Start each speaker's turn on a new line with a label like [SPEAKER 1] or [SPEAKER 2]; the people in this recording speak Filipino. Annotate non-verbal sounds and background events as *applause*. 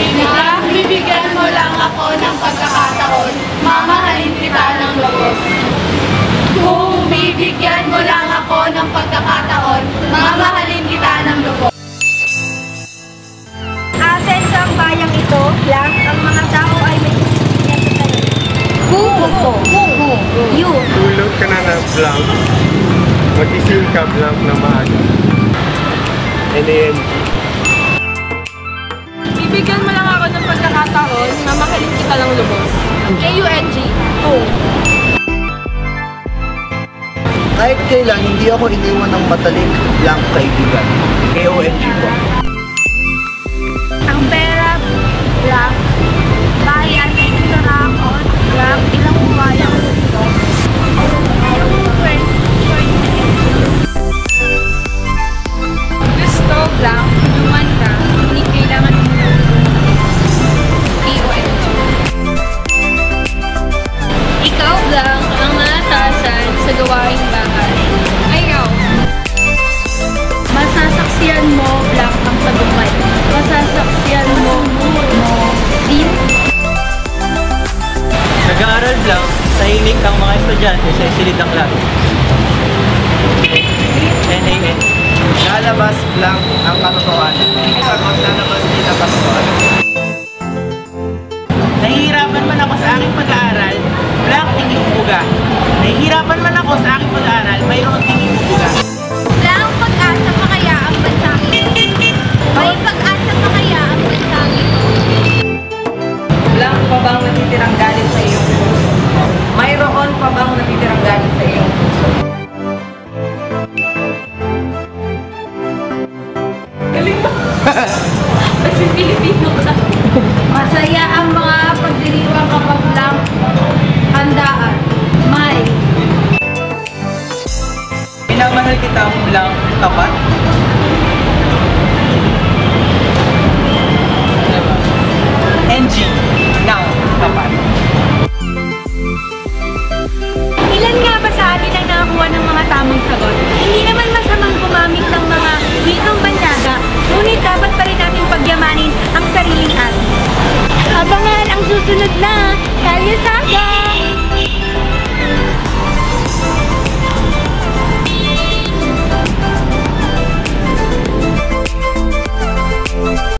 [SPEAKER 1] Bibigyan, bibigyan mo lang ako ng pagkakataon, mamahalin kita ng lubos. Kung bibigyan mo lang ako ng pagkakataon, mamahalin kita ng lubos.
[SPEAKER 2] Ah, sa isang bayang ito lang, ang mga tao ay may gusto. Kung. Yun.
[SPEAKER 3] Tulog ka na na blank. Magising ka blank na maaga. N-A-N-G.
[SPEAKER 1] Mamahalin kita ng lubos. K-U-N-G. Kung.
[SPEAKER 4] Kahit kailan, hindi ako iniwan ng matalik lang kaibigan. K-O-N-G po.
[SPEAKER 2] Masasaksiyan mo lang ang tagumpay. Masasaksiyan mo mo din
[SPEAKER 5] Nag-aaral lang, tahimik ang mga estudyante sa isilidang laro. N-A-N.
[SPEAKER 4] Lalabas blank ang katotohanan. Sagot lalabas din ang katotohanan.
[SPEAKER 2] Pa
[SPEAKER 6] bang natitirang galit sa iyong puso? Mayroon pa bang natitirang galit sa iyong puso? *laughs*
[SPEAKER 1] Kasi Pilipino ka.
[SPEAKER 2] Masaya ang mga pagdiriwang kapag lang handaan. May
[SPEAKER 5] Minamahal kita ang blank tapat.